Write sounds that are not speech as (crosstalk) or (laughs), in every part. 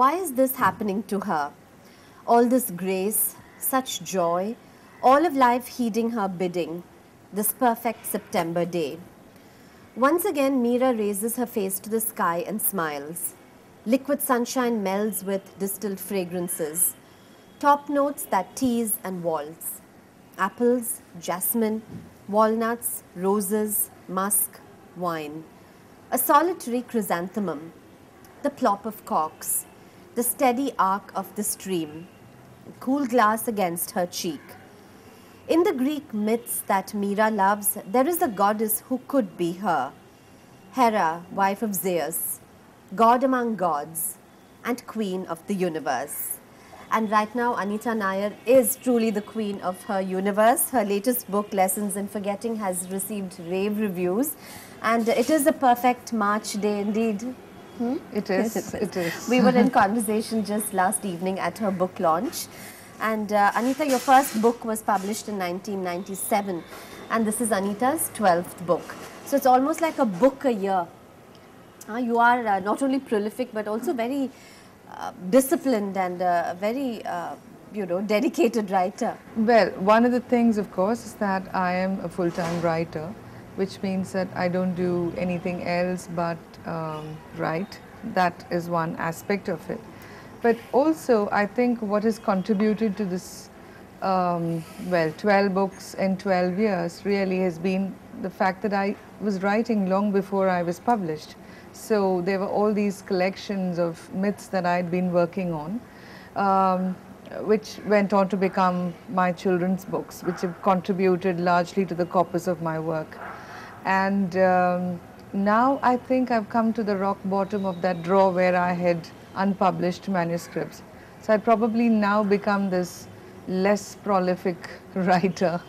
why is this happening to her? All this grace, such joy, all of life heeding her bidding, this perfect September day. Once again, Meera raises her face to the sky and smiles. Liquid sunshine melds with distilled fragrances, top notes that tease and waltz. Apples, jasmine, walnuts, roses, musk, wine. A solitary chrysanthemum, the plop of corks, the steady arc of the stream, cool glass against her cheek. In the Greek myths that Meera loves, there is a goddess who could be her. Hera, wife of Zeus, god among gods, and queen of the universe. And right now, Anita Nair is truly the queen of her universe. Her latest book, Lessons in Forgetting, has received rave reviews. And it is a perfect March day indeed. Hmm? It is. Yes, it is. It is. we were in (laughs) conversation just last evening at her book launch. And uh, Anita, your first book was published in 1997. And this is Anita's 12th book. So it's almost like a book a year. Uh, you are uh, not only prolific, but also very uh, disciplined and uh, very, uh, you know, dedicated writer? Well, one of the things, of course, is that I am a full-time writer, which means that I don't do anything else but um, write. That is one aspect of it. But also, I think what has contributed to this, um, well, 12 books in 12 years really has been the fact that I was writing long before I was published. So there were all these collections of myths that I'd been working on, um, which went on to become my children's books, which have contributed largely to the corpus of my work. And um, now I think I've come to the rock bottom of that drawer where I had unpublished manuscripts. So I'd probably now become this less prolific (laughs) writer.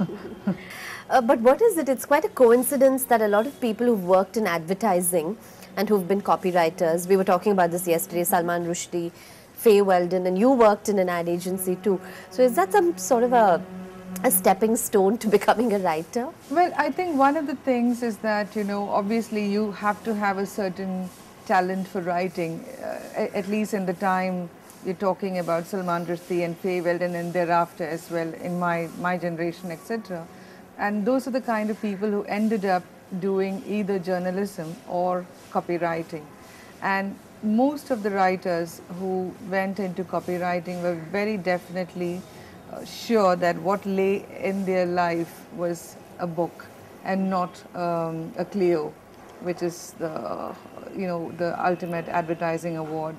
uh, but what is it? It's quite a coincidence that a lot of people who've worked in advertising and who've been copywriters. We were talking about this yesterday, Salman Rushdie, Fay Weldon, and you worked in an ad agency too. So is that some sort of a a stepping stone to becoming a writer? Well, I think one of the things is that, you know, obviously you have to have a certain talent for writing, uh, at least in the time you're talking about Salman Rushdie and Fay Weldon and thereafter as well in my, my generation, etc. And those are the kind of people who ended up doing either journalism or copywriting. And most of the writers who went into copywriting were very definitely sure that what lay in their life was a book and not um, a Clio, which is the, you know, the ultimate advertising award.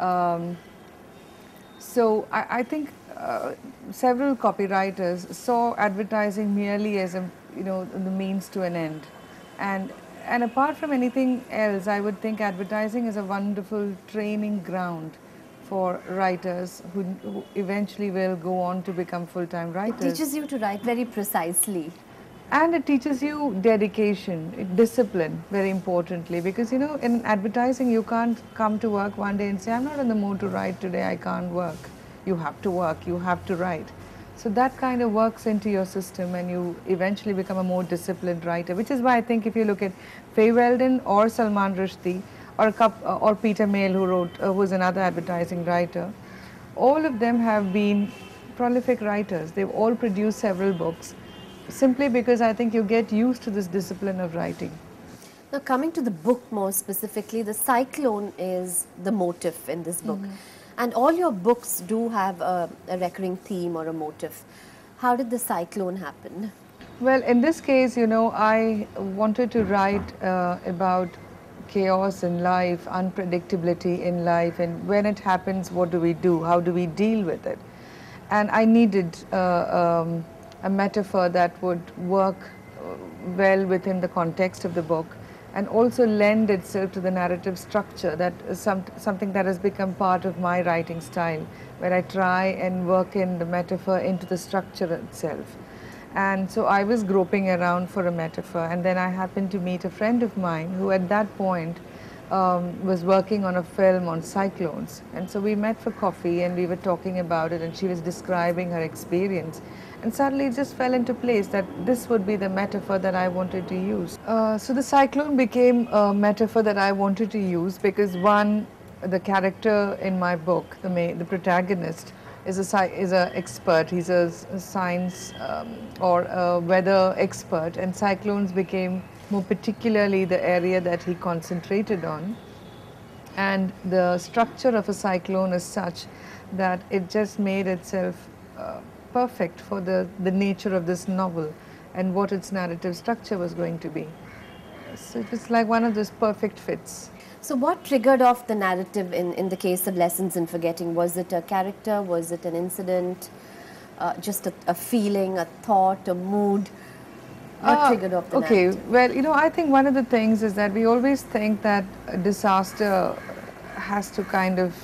Um, so I, I think uh, several copywriters saw advertising merely as a, you know, the means to an end. And, and apart from anything else, I would think advertising is a wonderful training ground for writers who, who, eventually will go on to become full-time writers. It teaches you to write very precisely. And it teaches you dedication, discipline, very importantly, because you know, in advertising, you can't come to work one day and say, I'm not in the mood to write today, I can't work. You have to work, you have to write. So that kind of works into your system and you eventually become a more disciplined writer, which is why I think if you look at Fay Weldon or Salman Rushdie or, uh, or Peter Mayle who wrote, uh, who's another advertising writer, all of them have been prolific writers. They've all produced several books simply because I think you get used to this discipline of writing. Now coming to the book more specifically, the cyclone is the motif in this book. Mm -hmm. And all your books do have a, a recurring theme or a motif. How did the cyclone happen? Well, in this case, you know, I wanted to write uh, about chaos in life, unpredictability in life, and when it happens, what do we do? How do we deal with it? And I needed uh, um, a metaphor that would work uh, well within the context of the book and also lend itself to the narrative structure that is some, something that has become part of my writing style where I try and work in the metaphor into the structure itself. And so I was groping around for a metaphor and then I happened to meet a friend of mine who at that point um, was working on a film on cyclones. And so we met for coffee and we were talking about it and she was describing her experience. And suddenly it just fell into place that this would be the metaphor that I wanted to use. Uh, so the cyclone became a metaphor that I wanted to use because one, the character in my book, the the protagonist, is a is a expert. He's a science um, or a weather expert, and cyclones became more particularly the area that he concentrated on. And the structure of a cyclone is such that it just made itself uh, perfect for the, the nature of this novel and what its narrative structure was going to be. So it was like one of those perfect fits. So, what triggered off the narrative in, in the case of Lessons in Forgetting? Was it a character? Was it an incident? Uh, just a, a feeling, a thought, a mood? What Ah, triggered off the okay, narrative? well, you know, I think one of the things is that we always think that disaster has to kind of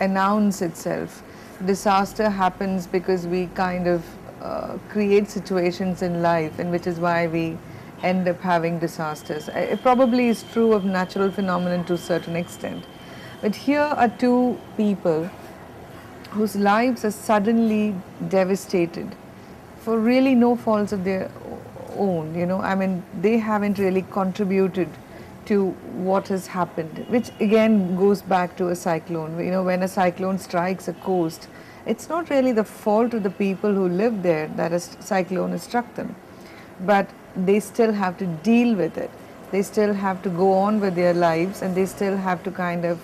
announce itself. Disaster happens because we kind of uh, create situations in life, and which is why we end up having disasters. Uh, It probably is true of natural phenomenon to a certain extent. But here are two people whose lives are suddenly devastated for really no faults of their own you know i mean they haven't really contributed to what has happened which again goes back to a cyclone you know when a cyclone strikes a coast it's not really the fault of the people who live there that a cyclone has struck them but they still have to deal with it. They still have to go on with their lives and they still have to kind of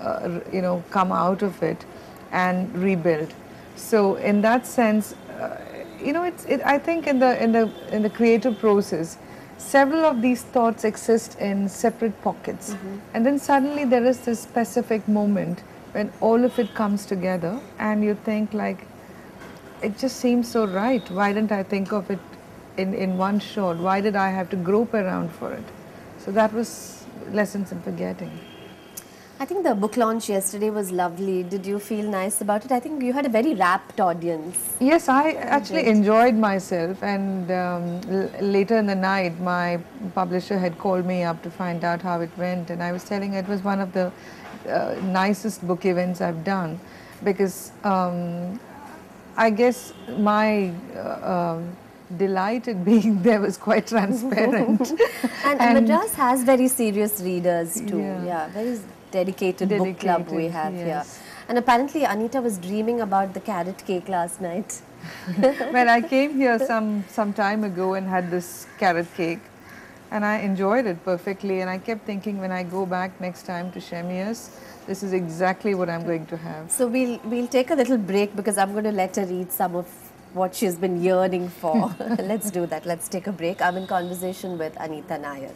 uh, you know come out of it and rebuild. So in that sense uh, you know it's it, i think in the in the in the creative process several of these thoughts exist in separate pockets. And then suddenly there is this specific moment when all of it comes together and you think like it just seems so right. Why didn't i think of it in in one shot why did i have to grope around for it so that was lessons in forgetting I think the book launch yesterday was lovely. Did you feel nice about it? I think you had a very rapt audience. Yes, I actually enjoyed myself, and um, l- later in the night, my publisher had called me up to find out how it went, and I was telling her it was one of the uh, nicest book events I've done because um, I guess my uh, um, delight in being (laughs) there was quite transparent. (laughs) And, And- Madras has very serious readers too. Yeah. Yeah, very dedicated, book club we have yes. here. And apparently Anita was dreaming about the carrot cake last night. (laughs) well, I came here some some time ago and had this carrot cake, and I enjoyed it perfectly. And I kept thinking when I go back next time to Chamiers, this is exactly what I'm going to have. So we'll we'll take a little break because I'm going to let her read some of what she's been yearning for. (laughs) Let's do that. Let's take a break. I'm in conversation with Anita Nair.